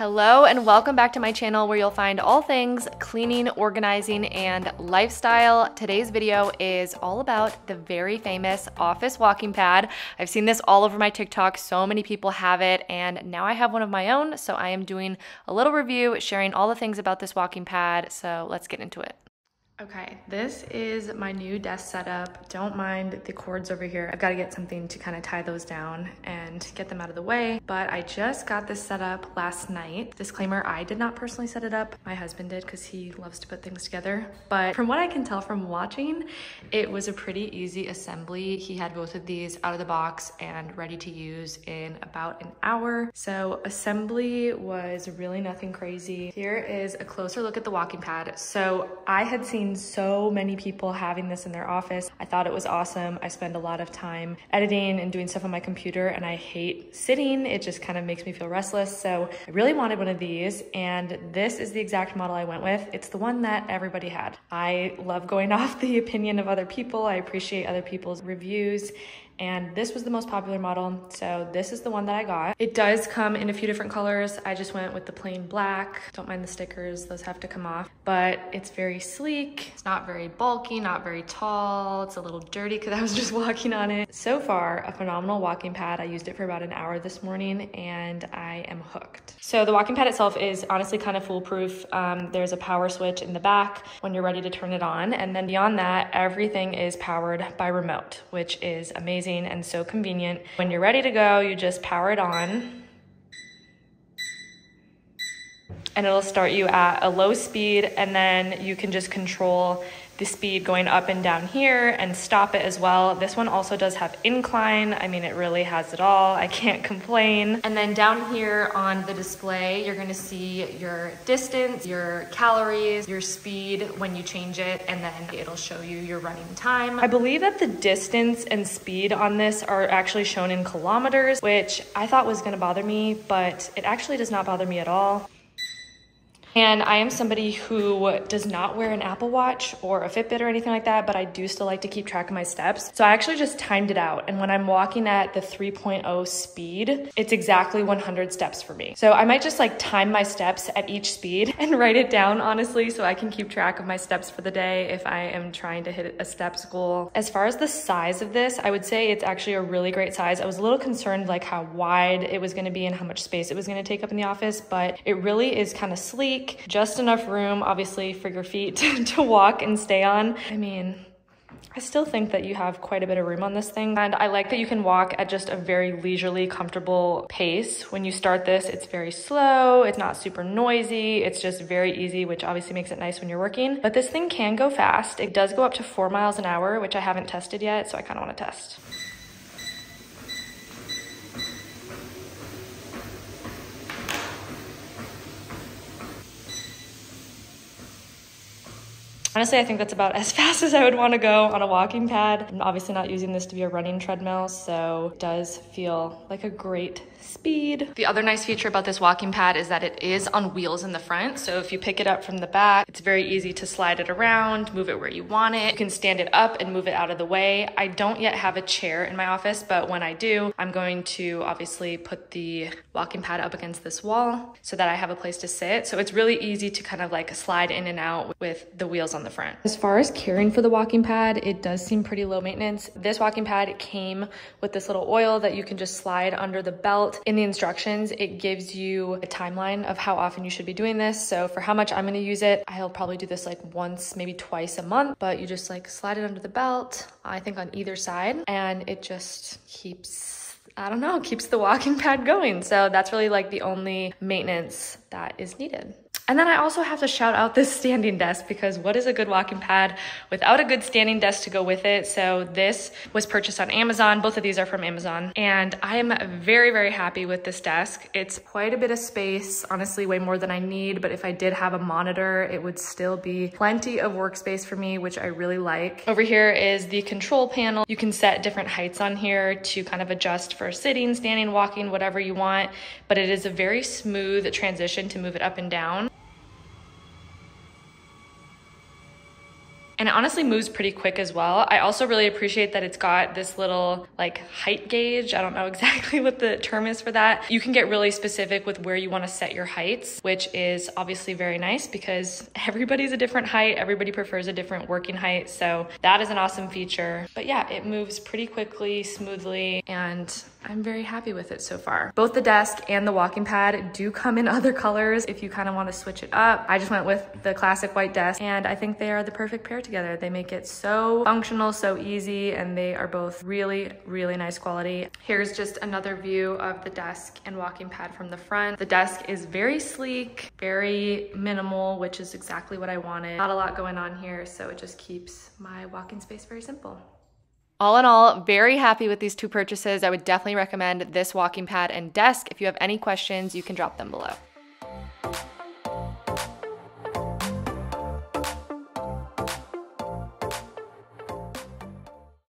Hello and welcome back to my channel where you'll find all things cleaning, organizing, and lifestyle. Today's video is all about the very famous office walking pad. I've seen this all over my TikTok. So many people have it and now I have one of my own. So I am doing a little review, sharing all the things about this walking pad. So let's get into it. Okay, this is my new desk setup. Don't mind the cords over here. I've got to get something to kind of tie those down and get them out of the way. But I just got this set up last night. Disclaimer, I did not personally set it up. My husband did because he loves to put things together. But from what I can tell from watching, it was a pretty easy assembly. He had both of these out of the box and ready to use in about an hour. So assembly was really nothing crazy. Here is a closer look at the walking pad. So I had seen so many people having this in their office. I thought it was awesome. I spend a lot of time editing and doing stuff on my computer and I hate sitting. It just kind of makes me feel restless. So I really wanted one of these and this is the exact model I went with. It's the one that everybody had. I love going off the opinion of other people. I appreciate other people's reviews and this was the most popular model. So this is the one that I got. It does come in a few different colors. I just went with the plain black. Don't mind the stickers, those have to come off. But it's very sleek. It's not very bulky, not very tall. It's a little dirty because I was just walking on it. So far, a phenomenal walking pad. I used it for about an hour this morning and I am hooked. So the walking pad itself is honestly kind of foolproof. Um, there's a power switch in the back when you're ready to turn it on. And then beyond that, everything is powered by remote, which is amazing amazing and so convenient. When you're ready to go, you just power it on and it'll start you at a low speed and then you can just control the speed going up and down here and stop it as well. This one also does have incline. I mean, it really has it all. I can't complain. And then down here on the display, you're gonna see your distance, your calories, your speed when you change it, and then it'll show you your running time. I believe that the distance and speed on this are actually shown in kilometers, which I thought was gonna bother me, but it actually does not bother me at all. And I am somebody who does not wear an Apple Watch or a Fitbit or anything like that, but I do still like to keep track of my steps. So I actually just timed it out. And when I'm walking at the 3.0 speed, it's exactly 100 steps for me. So I might just like time my steps at each speed and write it down, honestly, so I can keep track of my steps for the day if I am trying to hit a steps goal. As far as the size of this, I would say it's actually a really great size. I was a little concerned like how wide it was gonna be and how much space it was gonna take up in the office, but it really is kind of sleek just enough room, obviously, for your feet to walk and stay on. I mean, I still think that you have quite a bit of room on this thing. And I like that you can walk at just a very leisurely, comfortable pace. When you start this, it's very slow. It's not super noisy. It's just very easy, which obviously makes it nice when you're working. But this thing can go fast. It does go up to four miles an hour, which I haven't tested yet. So I kind of want to test. Honestly, I think that's about as fast as I would want to go on a walking pad. I'm obviously not using this to be a running treadmill, so it does feel like a great speed. The other nice feature about this walking pad is that it is on wheels in the front. So if you pick it up from the back, it's very easy to slide it around, move it where you want it. You can stand it up and move it out of the way. I don't yet have a chair in my office, but when I do, I'm going to obviously put the walking pad up against this wall so that I have a place to sit. So it's really easy to kind of like slide in and out with the wheels on the front. As far as caring for the walking pad, it does seem pretty low maintenance. This walking pad came with this little oil that you can just slide under the belt in the instructions, it gives you a timeline of how often you should be doing this. So for how much I'm gonna use it, I'll probably do this like once, maybe twice a month, but you just like slide it under the belt, I think on either side, and it just keeps I don't know, keeps the walking pad going. So that's really like the only maintenance that is needed. And then I also have to shout out this standing desk because what is a good walking pad without a good standing desk to go with it? So this was purchased on Amazon. Both of these are from Amazon. And I am very, very happy with this desk. It's quite a bit of space, honestly, way more than I need. But if I did have a monitor, it would still be plenty of workspace for me, which I really like. Over here is the control panel. You can set different heights on here to kind of adjust for sitting, standing, walking, whatever you want. But it is a very smooth transition to move it up and down. And it honestly moves pretty quick as well. I also really appreciate that it's got this little like height gauge. I don't know exactly what the term is for that. You can get really specific with where you want to set your heights, which is obviously very nice because everybody's a different height. Everybody prefers a different working height. So that is an awesome feature. But yeah, it moves pretty quickly, smoothly, and I'm very happy with it so far. Both the desk and the walking pad do come in other colors if you kind of want to switch it up. I just went with the classic white desk and I think they are the perfect pair together. They make it so functional, so easy, and they are both really, really nice quality. Here's just another view of the desk and walking pad from the front. The desk is very sleek, very minimal, which is exactly what I wanted. Not a lot going on here, so it just keeps my walking space very simple. All in all, very happy with these two purchases. I would definitely recommend this walking pad and desk. If you have any questions, you can drop them below.